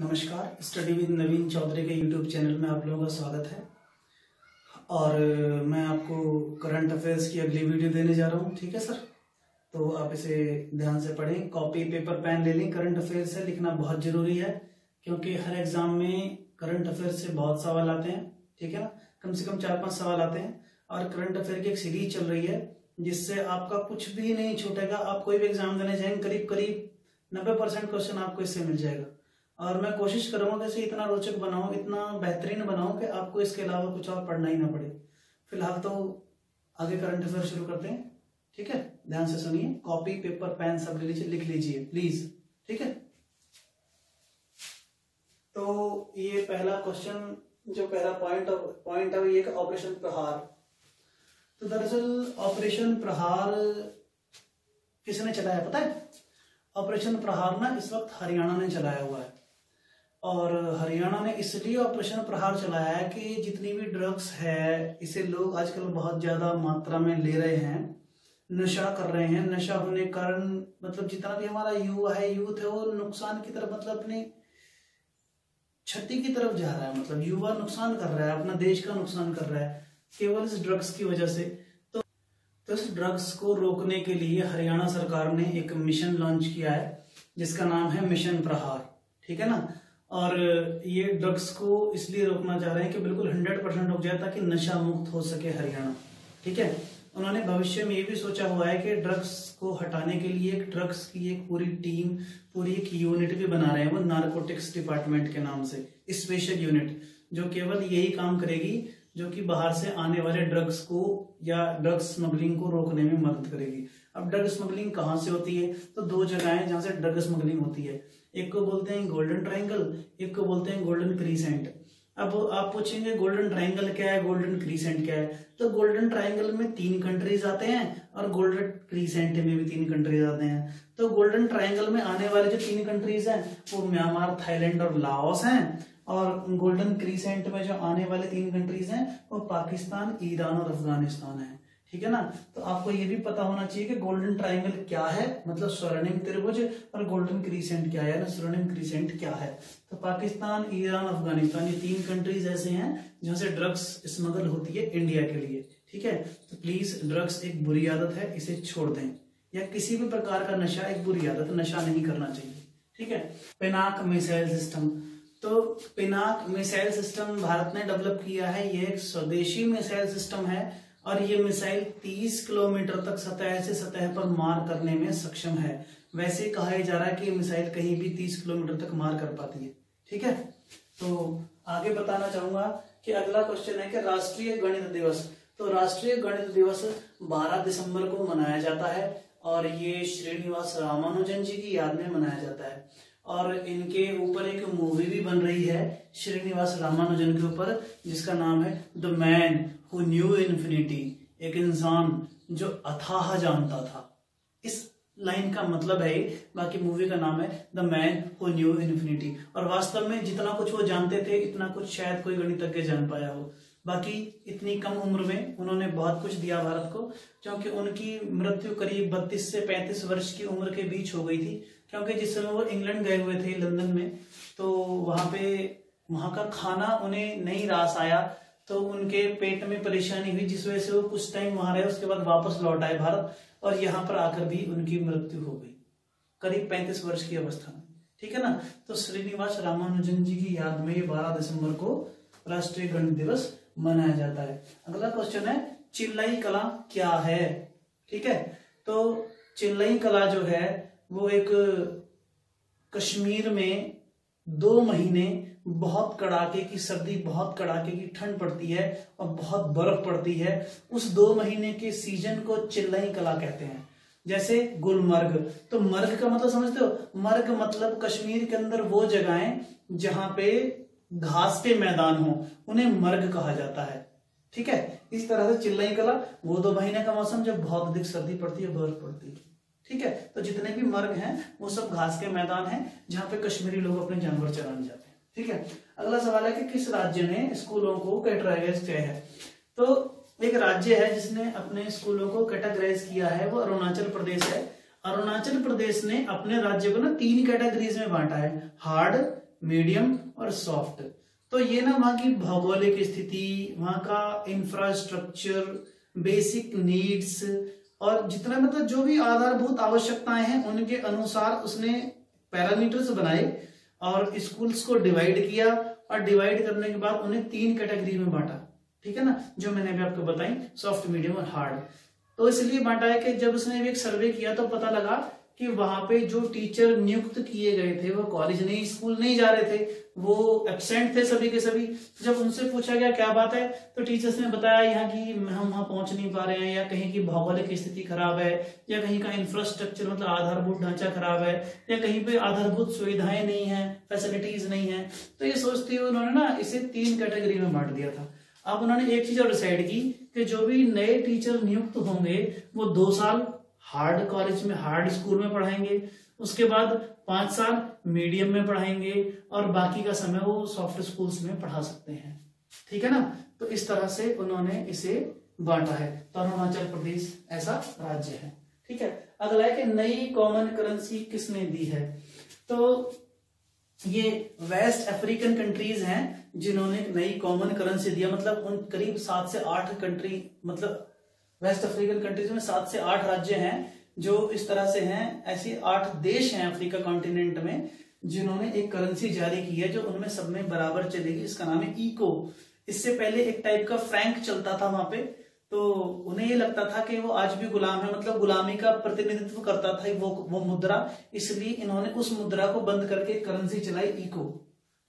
नमस्कार study with नवीन चौधरी के YouTube channel में आप लोगों का स्वागत है। और मैं आपको करंट अफेयर्स की अगली वीडियो देने जा रहा हूँ, ठीक है सर तो आप इसे ध्यान से पढ़ें। कॉपी पेपर पेन ले लें। करंट अफेयर्स से लिखना बहुत ज़रूरी है, क्योंकि हर एग्ज़ाम में करंट अफेयर्स से बहुत सवाल आते हैं, ठीक है ना? कम से कम चार पाँच सवाल आते हैं। और करंट अफेयर की एक सीरीज़ चल रही है, जिससे आपका कुछ भी नहीं छूटेगा। आप कोई भी एग्ज़ाम देने जाएँगे करीब करीब नब्बे परसेंट क्वेश्चन आपको इससे मिल जाएगा। और मैं कोशिश करूँगा कि इसे इतना रोचक बनाऊँ, इतना बेहतरीन बनाऊँ कि आपको इसके अलावा कुछ और पढ़ना ही ना पड़े। फ़िलहाल तो आगे करंट अफेयर शुरू करते हैं, ठीक है? ध्यान से सुनिए कॉपी पेपर पेन सब ले लीजिए, लिख लीजिए प्लीज़ ठीक है? तो ये पहला क्वेश्चन जो पहला पॉइंट पॉइंट है, ये ऑपरेशन प्रहार। तो दरअसल ऑपरेशन प्रहार किसने चलाया, पता है? ऑपरेशन प्रहार ना इस वक्त हरियाणा ने चलाया हुआ है। और हरियाणा ने इसलिए ऑपरेशन प्रहार चलाया है कि जितनी भी ड्रग्स है, इसे लोग आजकल बहुत ज़्यादा मात्रा में ले रहे हैं, नशा कर रहे हैं। नशा होने के कारण मतलब जितना भी हमारा युवा है यूथ है, वो नुकसान की तरफ़ मतलब अपने क्षति की तरफ़ जा रहा है। मतलब युवा नुकसान कर रहा है, अपना देश का नुकसान कर रहा है, केवल इस ड्रग्स की वजह से। तो तो इस ड्रग्स को रोकने के लिए हरियाणा सरकार ने एक मिशन लॉन्च किया है, जिसका नाम है मिशन प्रहार। ठीक है ना? और ये ड्रग्स को इसलिए रोकना चाह रहे हैं कि बिल्कुल हंड्रेड परसेंट रुक जाए ताकि नशा मुक्त हो सके हरियाणा। ठीक है? उन्होंने भविष्य में ये भी सोचा हुआ है कि ड्रग्स को हटाने के लिए एक ड्रग्स की एक पूरी टीम पूरी एक यूनिट भी बना रहे हैं वो नारकोटिक्स डिपार्टमेंट के नाम से स्पेशल यूनिट जो केवल यही काम करेगी, जो कि बाहर से आने वाले ड्रग्स को या ड्रग्स स्मगलिंग को रोकने में मदद करेगी। अब ड्रग स्मगलिंग कहाँ से होती है? तो दो जगह है जहाँ से ड्रग स्मगलिंग होती है। एक को बोलते हैं गोल्डन ट्राइंगल एक को बोलते हैं गोल्डन क्रीसेंट अब आप पूछेंगे गोल्डन ट्राइंगल क्या है गोल्डन क्रीसेंट क्या है? तो गोल्डन ट्राइंगल में तीन कंट्रीज़ आते हैं और गोल्डन क्रीसेंट में भी तीन कंट्रीज़ आते हैं। तो गोल्डन ट्राइंगल में आने वाले जो तीन कंट्रीज़ हैं, वो म्यांमार, थाईलैंड और लाओस हैं। और गोल्डन क्रीसेंट में जो आने वाले तीन कंट्रीज़ हैं, वो पाकिस्तान, ईरान और अफ़गानिस्तान है। ठीक है ना? तो आपको ये भी पता होना चाहिए कि गोल्डन ट्राइंगल क्या है मतलब स्वर्णिम त्रिभुज और गोल्डन क्रीसेंट क्या है ना स्वर्णिम क्रीसेंट क्या है? तो पाकिस्तान, ईरान, अफ़गानिस्तान, ये तीन कंट्रीज़ ऐसे हैं जहाँ से ड्रग्स स्मगल होती है इंडिया के लिए, ठीक है? तो प्लीज़ ड्रग्स एक बुरी आदत है, इसे छोड़ दें। या किसी भी प्रकार का नशा एक बुरी आदत, नशा नहीं करना चाहिए, ठीक है? पिनाक मिसाइल सिस्टम तो पिनाक मिसाइल सिस्टम भारत ने डेवलप किया है, ये एक स्वदेशी मिसाइल सिस्टम है और ये मिसाइल 30 किलोमीटर तक सतह से सतह पर मार करने में सक्षम है। वैसे कहा जा रहा है कि मिसाइल कहीं भी 30 किलोमीटर तक मार कर पाती है। ठीक है? तो आगे बताना चाहूँगा कि अगला क्वेश्चन है कि राष्ट्रीय गणित दिवस। तो राष्ट्रीय गणित दिवस 12 दिसंबर को मनाया जाता है और ये श्रीनिवास रामानुजन जी की याद में मनाया जाता है। और इनके ऊपर एक मूवी भी बन रही है श्रीनिवास रामानुजन के ऊपर, जिसका नाम है the man who knew infinity, एक इंसान जो अथाह जानता था। इस लाइन का मतलब है, बाकी मूवी का नाम है, the man who knew infinity. और वास्तव में जितना कुछ वो जानते थे, इतना कुछ शायद कोई गणितज्ञ जान पाया हो। बाकी इतनी कम उम्र में उन्होंने बहुत कुछ दिया भारत को, क्योंकि उनकी मृत्यु करीब 32 से 35 वर्ष की उम्र के बीच हो गई थी, क्योंकि जिस समय वो इंग्लैंड गए हुए थे, लंदन में तो वहाँ पे वहाँ का खाना उन्हें नहीं रास आया। तो उनके पेट में परेशानी हुई, जिस वजह से वो कुछ टाइम वहाँ रहे, उसके बाद वापस लौट आए भारत और यहाँ पर आकर भी उनकी मृत्यु हो गई। करीब पैंतीस वर्ष की अवस्था में। ठीक है ना? तो श्रीनिवास रामानुजन जी की याद में ये बारह दिसंबर को राष्ट्रीय गणित दिवस मनाया जाता है। अगला क्वेश्चन है, चिल्लाई कला क्या है? ठीक है? तो चिल्लाई कला जो है, वो एक कश्मीर में दो महीने बहुत कड़ाके की सर्दी, बहुत कड़ाके की ठंड पड़ती है और बहुत बर्फ़ पड़ती है, उस दो महीने के सीज़न को चिल्लाई कला कहते हैं। जैसे गुलमर्ग। तो मर्ग का मतलब समझते हो? मर्ग मतलब कश्मीर के अंदर वो जगहें जहाँ पे घास के मैदान हो, उन्हें मर्ग कहा जाता है। ठीक है? इस तरह से चिल्लाई कला। वो दो महीने का मौसम जब बहुत अधिक सर्दी पड़ती है, बर्फ़ पड़ती है। ठीक है? तो जितने भी मर्ग हैं, वो सब घास के मैदान हैं, जहाँ पे कश्मीरी लोग अपने जानवर चराने जाते हैं। ठीक है? अगला सवाल है कि किस राज्य ने स्कूलों को कैटेगराइज किया है? तो एक राज्य है जिसने अपने स्कूलों को कैटेगराइज किया है, वो अरुणाचल प्रदेश है। अरुणाचल प्रदेश ने अपने राज्य को ना तीन कैटेगरीज में बांटा है, हार्ड, मीडियम और सॉफ्ट। तो ये ना वहाँ की भौगोलिक स्थिति, वहाँ का इंफ्रास्ट्रक्चर बेसिक नीड्स और जितना मतलब जो भी आधारभूत आवश्यकताएँ हैं, उनके अनुसार उसने पैरामीटर्स बनाए। और स्कूल्स को डिवाइड किया और डिवाइड करने के बाद उन्हें तीन कैटेगरी में बांटा। ठीक है ना? जो मैंने अभी आपको बताई सॉफ्ट मीडियम और हार्ड तो इसलिए बांटा है कि जब उसने भी एक सर्वे किया तो पता लगा कि वहाँ पे जो टीचर नियुक्त किए गए थे, वो कॉलेज नहीं स्कूल नहीं जा रहे थे, वो एबसेंट थे सभी के सभी। जब उनसे पूछा गया, क्या बात है? तो टीचर्स ने बताया यहाँ की हम वहाँ पहुँच नहीं पा रहे हैं, या कहीं की भौगोलिक स्थिति खराब है, या कहीं का इंफ्रास्ट्रक्चर मतलब आधारभूत ढांचा खराब है, या कहीं पे आधारभूत सुविधाएँ नहीं है फैसिलिटीज़ नहीं है। तो ये सोचते हुए उन्होंने ना इसे तीन कैटेगरी में बांट दिया था। अब उन्होंने एक चीज़ और डिसाइड की कि जो भी नए टीचर नियुक्त होंगे, वो दो साल हार्ड कॉलेज में, हार्ड स्कूल में पढ़ाएँगे, उसके बाद पाँच साल मीडियम में पढ़ाएँगे और बाकी का समय वो सॉफ्ट स्कूल्स में पढ़ा सकते हैं। ठीक है ना? तो इस तरह से उन्होंने इसे बांटा है। तो अरुणाचल प्रदेश ऐसा राज्य है। ठीक है? अगला है कि नई कॉमन करेंसी किसने दी है? तो ये वेस्ट अफ्रीकन कंट्रीज़ हैं जिन्होंने नई कॉमन करेंसी दिया। मतलब उन करीब सात से आठ कंट्री मतलब वेस्ट अफ्रीकन कंट्रीज़ में सात से आठ राज्य हैं जो इस तरह से हैं। ऐसे आठ देश हैं अफ्रीका कॉन्टिनेंट में जिन्होंने एक करेंसी जारी की है जो उनमें सब में बराबर चलेगी। इसका नाम है इको इससे पहले एक टाइप का फ्रैंक चलता था वहाँ पे। तो उन्हें ये लगता था कि वो आज भी गुलाम है। मतलब गुलामी का प्रतिनिधित्व करता था वो वो मुद्रा। इसलिए इन्होंने उस मुद्रा को बंद करके करेंसी चलाई इको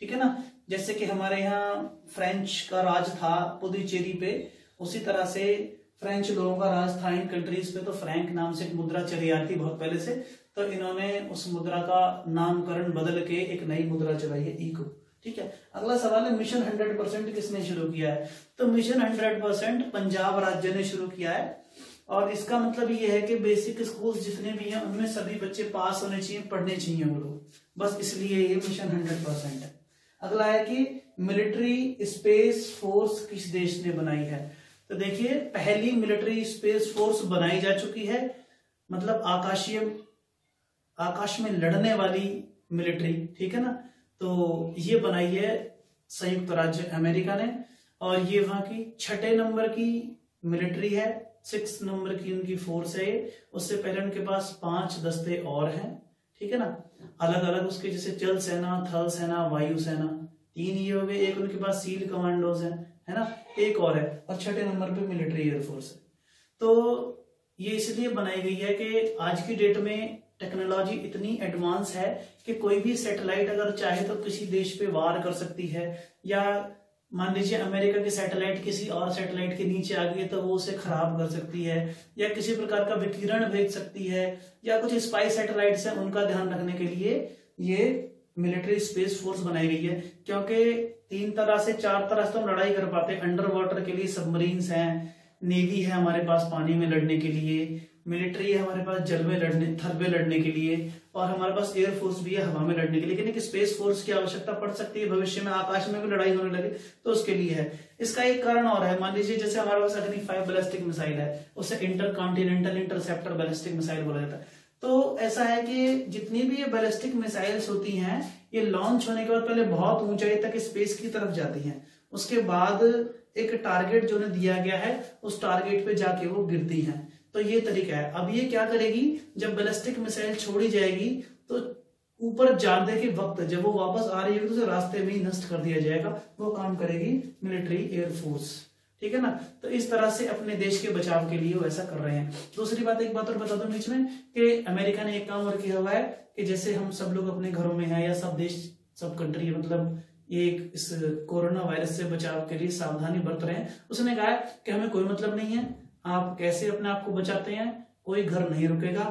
ठीक है ना? जैसे कि हमारे यहाँ फ्रेंच का राज था पुदुचेरी पे। उसी तरह से फ्रेंच लोगों का राज था इन कंट्रीज़ पे तो फ्रैंक नाम से एक मुद्रा चली आती बहुत पहले से तो इन्होंने उस मुद्रा का नामकरण बदल के एक नई मुद्रा चलाई है इको ठीक है? अगला सवाल है, मिशन हंड्रेड परसेंट किसने शुरू किया है? तो मिशन हंड्रेड परसेंट पंजाब राज्य ने शुरू किया है, और इसका मतलब ये है कि बेसिक स्कूल जितने भी हैं, उनमें सभी बच्चे पास होने चाहिए, पढ़ने चाहिए वो लोग। बस इसलिए ये मिशन हंड्रेड परसेंट है। अगला है कि मिलिट्री स्पेस फोर्स किस देश ने बनाई है? तो देखिए, पहली मिलिट्री स्पेस फोर्स बनाई जा चुकी है। मतलब आकाशीय आकाश में लड़ने वाली मिलिट्री ठीक है ना? तो ये बनाई है संयुक्त राज्य अमेरिका ने। और ये वहाँ की छठे नंबर की मिलिट्री है। सिक्स नंबर की उनकी फोर्स है उससे पहले उनके पास पाँच दस्ते और हैं, ठीक है ना? अलग अलग उसके, जैसे जल सेना, थल सेना, वायु सेना, तीन ये हो गए। एक उनके पास सील कमांडोज हैं। है ना? एक और है, और छठे नंबर पे मिलिट्री एयरफोर्स है। तो ये इसलिए बनाई गई है कि आज की डेट में टेक्नोलॉजी इतनी एडवांस है कि कोई भी सैटेलाइट अगर चाहे तो किसी देश पे वार कर सकती है, या मान लीजिए अमेरिका की सैटेलाइट किसी और सैटेलाइट के नीचे आ गई तो वो उसे खराब कर सकती है, या किसी प्रकार का विकिरण भेज सकती है, या कुछ स्पाई सैटेलाइट्स हैं उनका ध्यान रखने के लिए ये मिलिट्री स्पेस फोर्स बनाई गई है, क्योंकि तीन तरह से चार तरह से तो लड़ाई कर पाते अंडर वाटर के लिए सबमरीन्स हैं नेवी है हमारे पास पानी में लड़ने के लिए मिलिट्री है हमारे पास जल में लड़ने, थर में लड़ने के लिए, और हमारे पास एयरफोर्स भी है हवा में लड़ने के लिए। लेकिन एक स्पेस फोर्स की आवश्यकता पड़ सकती है, भविष्य में आकाश में भी लड़ाई होने लगे तो उसके लिए है। इसका एक कारण और है, मान लीजिए जैसे हमारे पास अग्नि फाइव बैलिस्टिक मिसाइल है, उसे intercontinental interceptor ballistic missile बोला जाता है। तो ऐसा है कि जितनी भी ये बैलिस्टिक मिसाइल्स होती हैं ये लॉन्च होने के बाद पहले बहुत ऊंचाई तक स्पेस की तरफ़ जाती है। उसके बाद एक टारगेट जो ने दिया गया है, उस टारगेट पे जाके वो गिरती है। तो ये तरीका है। अब ये क्या करेगी? जब बैलिस्टिक मिसाइल छोड़ी जाएगी तो ऊपर जाने के वक्त जब वो वापस आ रही होगी तो उसे रास्ते में ही नष्ट कर दिया जाएगा। वो काम करेगी मिलिट्री एयरफोर्स ठीक है ना? तो इस तरह से अपने देश के बचाव के लिए वो ऐसा कर रहे हैं। दूसरी बात, एक बात और बता दो बीच में, कि अमेरिका ने एक काम और किया हुआ है, कि जैसे हम सब लोग अपने घरों में हैं, या सब देश, सब कंट्री मतलब ये इस कोरोना वायरस से बचाव के लिए सावधानी बरत रहे हैं। उसने कहा है कि हमें कोई मतलब नहीं है। आप कैसे अपने आप को बचाते हैं? कोई घर नहीं रुकेगा।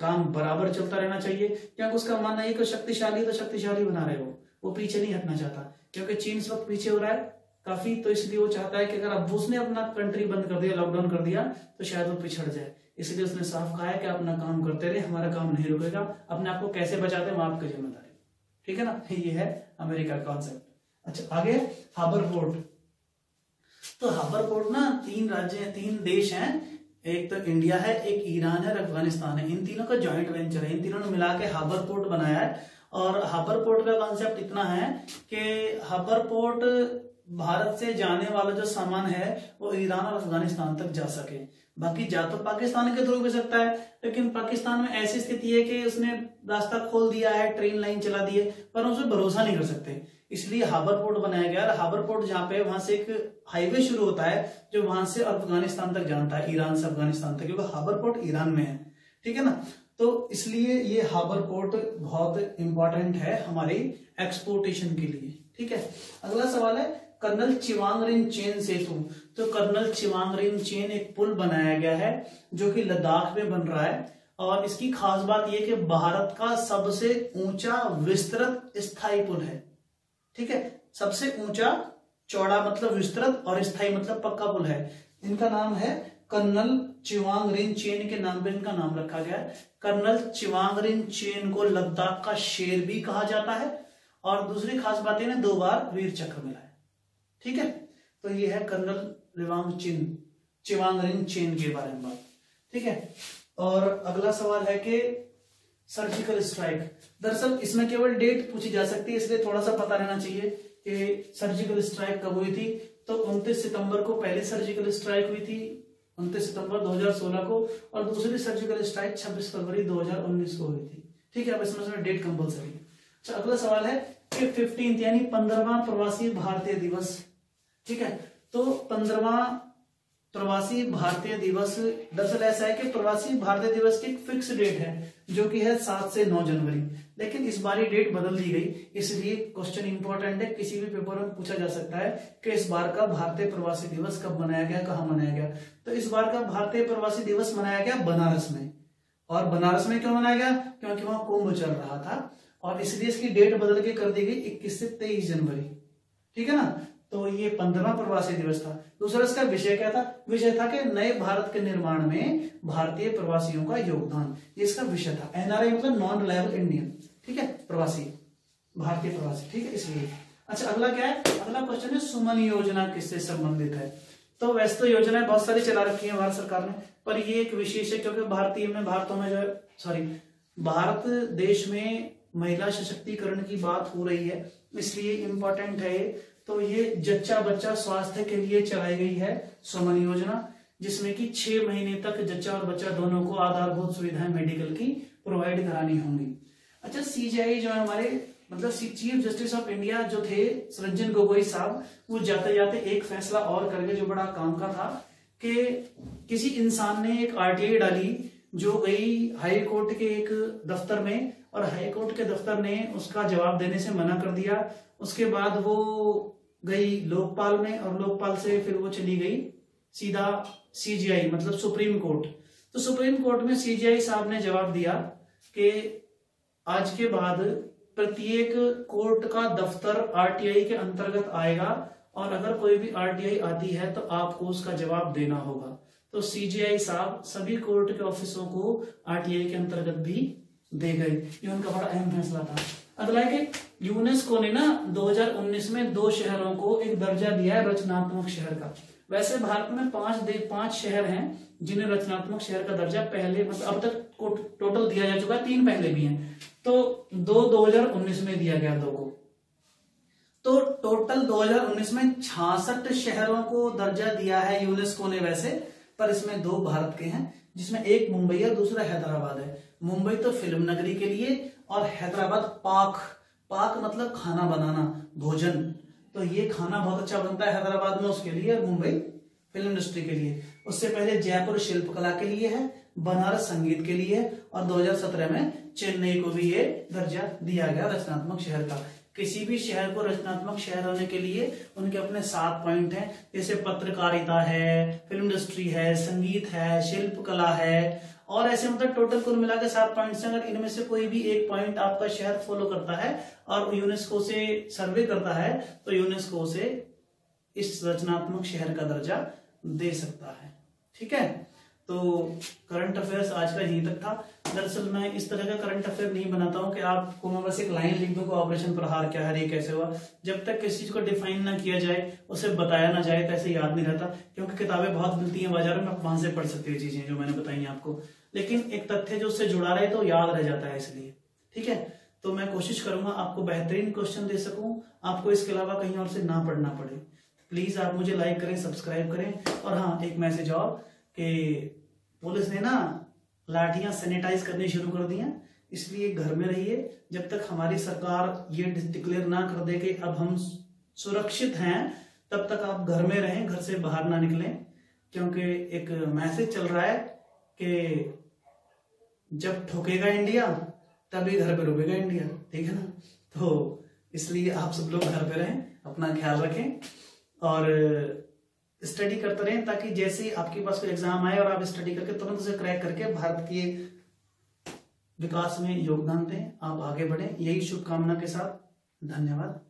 काम बराबर चलता रहना चाहिए। क्योंकि उसका मानना है कि शक्तिशाली तो शक्तिशाली बना रहे हो। वो पीछे नहीं हटना चाहता। क्योंकि चीन इस वक्त पीछे हो रहा है। काफ़ी तो इसलिए वो चाहता है कि अगर अब उसने अपना कंट्री बंद कर दिया लॉकडाउन कर दिया तो शायद वो पिछड़ जाए। इसलिए उसने साफ़ कहा है कि अपना काम करते रहे, हमारा काम नहीं रुकेगा। अपने आप को कैसे बचाते हैं आपकी ज़िम्मेदारी। ठीक है ना? ये है अमेरिका कॉन्सेप्ट अच्छा आगे हाबर पोर्ट तो हाबर पोर्ट ना तीन राज्य हैं, तीन देश हैं। एक तो इंडिया है, एक ईरान है और अफ़गानिस्तान है। इन तीनों का ज्वाइंट वेंचर है। इन तीनों ने मिला के हाबर पोर्ट बनाया है। और हाबर पोर्ट का कॉन्सेप्ट इतना है कि हाबर पोर्ट भारत से जाने वाला जो सामान है, वो ईरान और अफ़गानिस्तान तक जा सके। बाकी जा तो पाकिस्तान के थ्रू भी सकता है, लेकिन पाकिस्तान में ऐसी स्थिति है कि उसने रास्ता खोल दिया है ट्रेन लाइन चला दी है, पर उस पर भरोसा नहीं कर सकते। इसलिए हाबर पोर्ट बनाया गया, और हाबर पोर्ट जहाँ पे वहाँ से एक हाईवे शुरू होता है, जो वहाँ से अफ़गानिस्तान तक जानता है, ईरान से अफ़गानिस्तान तक, क्योंकि हाबर पोर्ट ईरान में है। ठीक है ना? तो इसलिए ये हाबर पोर्ट बहुत इंपॉर्टेंट है हमारी एक्सपोर्टेशन के लिए। ठीक है? अगला सवाल है कर्नल चिवांगरिन चेन सेतु तो कर्नल चिवांगरिन चेन एक पुल बनाया गया है, जो कि लद्दाख में बन रहा है। और इसकी खास बात यह कि भारत का सबसे ऊँचा विस्तृत स्थायी पुल है। ठीक है? सबसे ऊँचा चौड़ा मतलब विस्तृत और स्थायी मतलब पक्का पुल है। इनका नाम है कर्नल चिवांगरिन चेन के नाम पे इनका नाम रखा गया है। कर्नल चिवांगरिन चेन को लद्दाख का शेर भी कहा जाता है। और दूसरी खास बात है, दो बार वीर चक्र मिला है। ठीक है? तो ये है कर्नल रिवांग चिन चिवांगरिन चेन के बारे में बात। ठीक है? और अगला सवाल है कि सर्जिकल स्ट्राइक दरअसल इसमें केवल डेट पूछी जा सकती है, इसलिए थोड़ा सा पता रहना चाहिए कि सर्जिकल स्ट्राइक कब हुई थी। तो 29 सितंबर को पहली सर्जिकल स्ट्राइक हुई थी 29 सितंबर 2016 को, और दूसरी सर्जिकल स्ट्राइक 26 फरवरी 2019 को हुई थी। ठीक है? अब इसमें डेट कंपलसरी अच्छा अगला सवाल है कि फिफ्टींथ यानी पंद्रहवा प्रवासी भारतीय दिवस ठीक है? तो पंद्रवा प्रवासी भारतीय दिवस दरअसल ऐसा है कि प्रवासी भारतीय दिवस की फिक्स डेट है, जो कि है सात से नौ जनवरी। लेकिन इस बार ये डेट बदल दी गई, इसलिए क्वेश्चन इंपॉर्टेंट है, किसी भी पेपर में पूछा जा सकता है कि इस बार का भारतीय प्रवासी दिवस कब मनाया गया, कहा मनाया गया। तो इस बार का भारतीय प्रवासी दिवस मनाया गया बनारस में। और बनारस में क्यों मनाया गया? क्योंकि वहाँ कुंभ चल रहा था, और इसलिए इसकी डेट बदल के कर दी गई इक्कीस से तेईस जनवरी। ठीक है ना? तो ये पंद्रहवा प्रवासी दिवस था। दूसरा इसका विषय क्या था? विषय था कि नए भारत के निर्माण में भारतीय प्रवासियों का योगदान। ये इसका विषय था। एनआरआई मतलब नॉन रिलायबल इंडियन ठीक है? प्रवासी। भारतीय प्रवासी। ठीक है? इसलिए। अच्छा अगला क्या है? अगला क्वेश्चन है, सुमन योजना किससे संबंधित है? तो वैसे तो योजनाएँ बहुत सारी चला रखी है भारत सरकार ने, पर ये एक विशेष है क्योंकि भारतीय में, भारतों में जो है सॉरी भारत देश में महिला सशक्तिकरण की बात हो रही है, इसलिए इंपॉर्टेंट है तो ये जच्चा बच्चा स्वास्थ्य के लिए चलाई गई है सुमन योजना, जिसमें कि छह महीने तक जच्चा और बच्चा दोनों को आधारभूत सुविधाएँ मेडिकल की प्रोवाइड करानी होंगी। अच्छा सीजीआई जो है हमारे मतलब चीफ जस्टिस ऑफ़ इंडिया जो थे, रंजन गोगोई साहब, वो जाते जाते एक फैसला और करके जो बड़ा काम का था कि किसी इंसान ने एक आरटीआई डाली, जो गई हाई कोर्ट के एक दफ्तर में, और हाई कोर्ट के दफ्तर ने उसका जवाब देने से मना कर दिया। उसके बाद वो गई लोकपाल में और लोकपाल से फिर वो चली गई सीधा सीजीआई मतलब सुप्रीम कोर्ट। तो सुप्रीम कोर्ट में सीजीआई साहब ने जवाब दिया कि आज के बाद प्रत्येक कोर्ट का दफ्तर आरटीआई के अंतर्गत आएगा और अगर कोई भी आरटीआई आती है तो आपको उसका जवाब देना होगा। तो सीजीआई साहब सभी कोर्ट के ऑफिसों को आरटीआई के अंतर्गत भी दे गए। ये उनका बड़ा अहम फैसला था। अगला है कि यूनेस्को ने ना 2019 में दो शहरों को एक दर्जा दिया है रचनात्मक शहर का। वैसे भारत में पाँच पाँच शहर हैं जिन्हें रचनात्मक शहर का दर्जा पहले मतलब अब तक टोटल दिया जा चुका है, तीन पहले भी हैं। तो दो 2019 में दिया गया दो को। तो टोटल 2019 में छियासठ शहरों को दर्जा दिया है यूनेस्को ने वैसे, पर इसमें दो भारत के हैं, जिसमें एक मुंबई है दूसरा हैदराबाद है। मुंबई तो फ़िल्म नगरी के लिए और हैदराबाद पाक पाक मतलब खाना बनाना, भोजन। तो ये खाना बहुत अच्छा बनता है हैदराबाद में उसके लिए मुंबई फ़िल्म इंडस्ट्री के लिए। उससे पहले जयपुर शिल्पकला के लिए है, बनारस संगीत के लिए और 2017 में चेन्नई को भी ये दर्जा दिया गया रचनात्मक शहर का। किसी भी शहर को रचनात्मक शहर होने के लिए उनके अपने सात पॉइंट हैं। जैसे पत्रकारिता है, फ़िल्म इंडस्ट्री है, संगीत है शिल्प कला है और ऐसे मतलब टोटल कुल मिला के सात पॉइंट अगर इनमें से कोई भी एक पॉइंट आपका शहर फॉलो करता है और यूनेस्को से सर्वे करता है तो यूनेस्को से इस रचनात्मक शहर का दर्जा दे सकता है। ठीक है? तो करंट अफेयर्स आज का यहीं तक था। दरअसल मैं इस तरह का करंट अफेयर नहीं बनाता हूँ कि आपको मैं बस एक लाइन लिख दूँगा ऑपरेशन प्रहार क्या है ये कैसे हुआ। जब तक किसी चीज़ को डिफाइन ना किया जाए, उसे बताया ना जाए तो ऐसे याद नहीं रहता, क्योंकि किताबें बहुत मिलती हैं बाज़ार में, आप वहाँ से पढ़ सकते हैं चीज़ें जो मैंने बताई आपको। लेकिन एक तथ्य जो उससे जुड़ा रहे तो याद रह जाता है इसलिए, ठीक है? तो मैं कोशिश करूँगा आपको बेहतरीन क्वेश्चन दे सकूँ, आपको इसके अलावा कहीं और से ना पढ़ना पड़े। प्लीज़ आप मुझे लाइक करें सब्सक्राइब करें, और हाँ एक मैसेज और कि पुलिस ने ना लाठियाँ सैनिटाइज करनी शुरू कर दी हैं। इसलिए घर में रहिए। जब तक हमारी सरकार ये डिक्लेयर ना कर दे कि अब हम सुरक्षित हैं, तब तक आप घर में रहें, घर से बाहर ना निकलें। क्योंकि एक मैसेज चल रहा है कि जब ठोकेगा इंडिया तभी घर पे रुकेगा इंडिया ठीक है ना? तो इसलिए आप सब लोग घर पे रहें, अपना ख्याल रखें। और स्टडी करते रहें ताकि जैसे ही आपके पास कोई एग्ज़ाम आए और आप स्टडी करके तुरंत उसे क्रैक करके भारत के विकास में योगदान दें, आप आगे बढ़ें। यही शुभकामना के साथ, धन्यवाद।